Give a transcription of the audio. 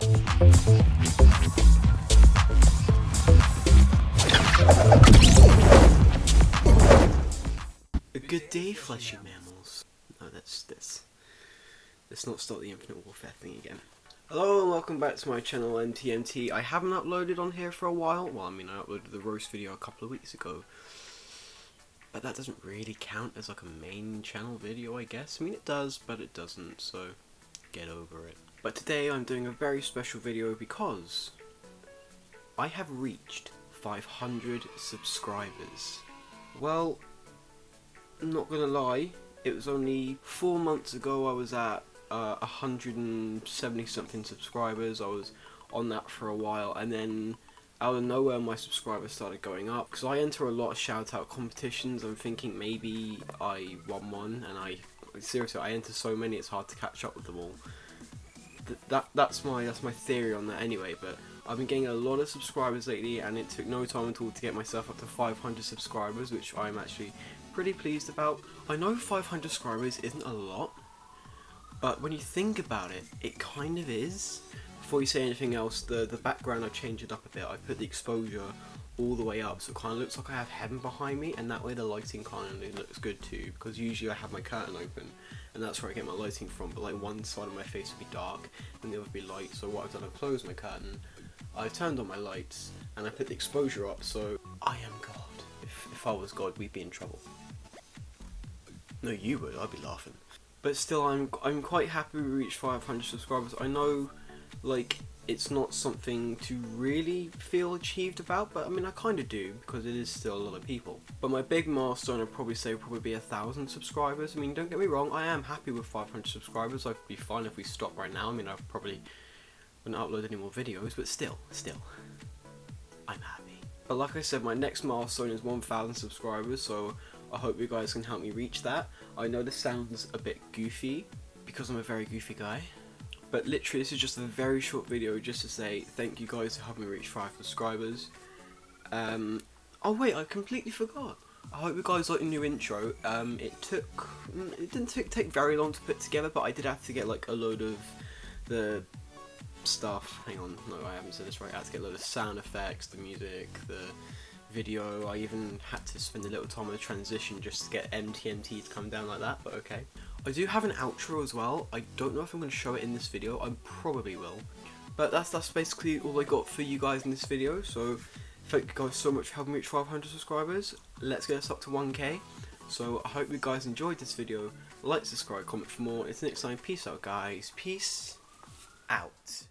Good day, fleshy mammals. No, that's this. Let's not start the Infinite Warfare thing again. Hello and welcome back to my channel MTNT. I haven't uploaded on here for a while. Well, I mean, I uploaded the roast video a couple of weeks ago. But that doesn't really count as like a main channel video, I guess. I mean, it does, but it doesn't, so get over it. But today I'm doing a very special video because I have reached 500 subscribers. Well, I'm not gonna lie, it was only four months ago I was at uh, 170 something subscribers. I was on that for a while, and then out of nowhere my subscribers started going up because I enter a lot of shout out competitions. I'm thinking maybe I won one, and I seriously I enter so many it's hard to catch up with them all. Th that that's my that's my theory on that anyway. But I've been getting a lot of subscribers lately, and it took no time at all to get myself up to 500 subscribers, which I'm actually pretty pleased about. I know 500 subscribers isn't a lot, but when you think about it, it kind of is. Before you say anything else, the, the background, I changed it up a bit. I put the exposure all the way up, so it kind of looks like I have heaven behind me, and that way the lighting kind of looks good too, because usually I have my curtain open, and that's where I get my lighting from, but like one side of my face would be dark, and the other would be light, so what I've done, I've closed my curtain, I've turned on my lights, and I put the exposure up, so I am God. If, if I was God, we'd be in trouble. No, you would. I'd be laughing. But still, I'm I'm quite happy we reached 500 subscribers. I know, like, it's not something to really feel achieved about, but I mean, I kind of do because it is still a lot of people. But my big milestone, I'd probably say, would probably be a thousand subscribers. I mean, don't get me wrong, I am happy with 500 subscribers. I'd be fine if we stop right now. I mean, I probably wouldn't upload any more videos, but still, still, I'm happy. But like I said, my next milestone is 1,000 subscribers, so I hope you guys can help me reach that. I know this sounds a bit goofy because I'm a very goofy guy. But literally this is just a very short video just to say thank you guys for helping me reach 5 subscribers. Um, oh wait, I completely forgot. I hope you guys like the new intro. Um, it took, mm, it didn't take, take very long to put together, but I did have to get like a load of the stuff. Hang on, no, I haven't said this right. I had to get a load of sound effects, the music, the video. I even had to spend a little time on the transition just to get MTNT to come down like that, but okay. I do have an outro as well. I don't know if I'm going to show it in this video. I probably will. But that's that's basically all I got for you guys in this video. So thank you guys so much for helping me reach 500 subscribers. Let's get us up to 1k. So I hope you guys enjoyed this video. Like, subscribe, comment for more. It's next time. Peace out, guys. Peace out.